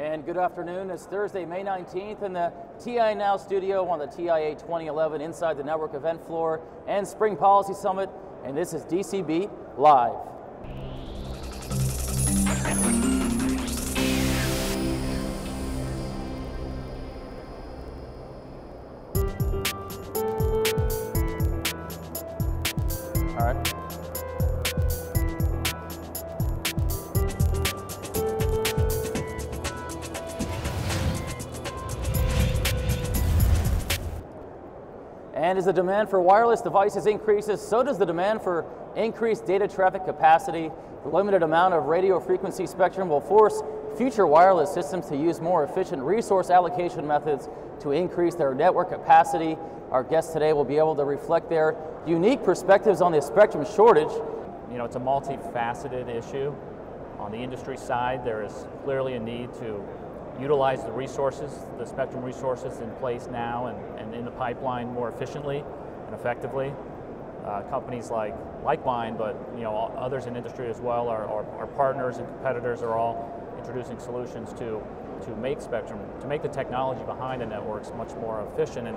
And good afternoon. It's Thursday, May 19th in the TIA Now studio on the TIA 2011 Inside the Network event floor and Spring Policy Summit. And this is DC Beat Live. And as the demand for wireless devices increases, so does the demand for increased data traffic capacity. The limited amount of radio frequency spectrum will force future wireless systems to use more efficient resource allocation methods to increase their network capacity. Our guests today will be able to reflect their unique perspectives on the spectrum shortage. You know, it's a multifaceted issue. On the industry side, there is clearly a need to utilize the resources, the spectrum resources in place now and, and in the pipeline more efficiently and effectively. Uh, companies like like mine, but you know others in industry as well, our, our, our, partners and competitors are all introducing solutions to to make spectrum, to make the technology behind the networks much more efficient. And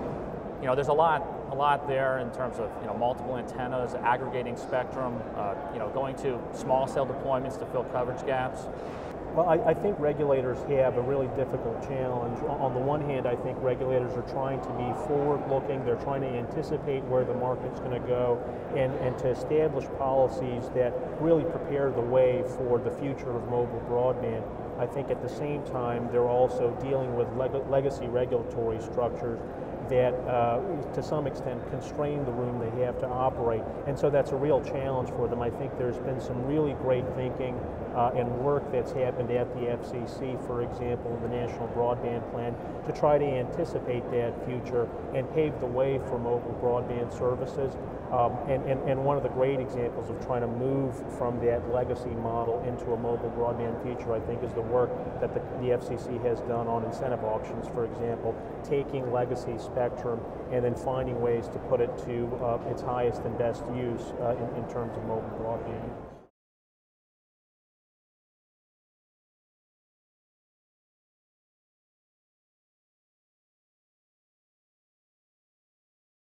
you know, there's a lot a lot there in terms of you know multiple antennas, aggregating spectrum, uh, you know, going to small cell deployments to fill coverage gaps. Well, I, I, think regulators have a really difficult challenge. On the one hand, I think regulators are trying to be forward-looking. They're trying to anticipate where the market's going to go and, and to establish policies that really prepare the way for the future of mobile broadband. I think at the same time, they're also dealing with leg legacy regulatory structures that uh, to some extent constrain the room they have to operate. And so that's a real challenge for them. I think there's been some really great thinking uh, and work that's happened at the FCC, for example, in the National Broadband Plan, to try to anticipate that future and pave the way for mobile broadband services. Um, and, and, and one of the great examples of trying to move from that legacy model into a mobile broadband future, I think, is the work that the, the FCC has done on incentive auctions, for example, taking legacy spectrum and then finding ways to put it to uh, its highest and best use uh, in, in terms of mobile broadband.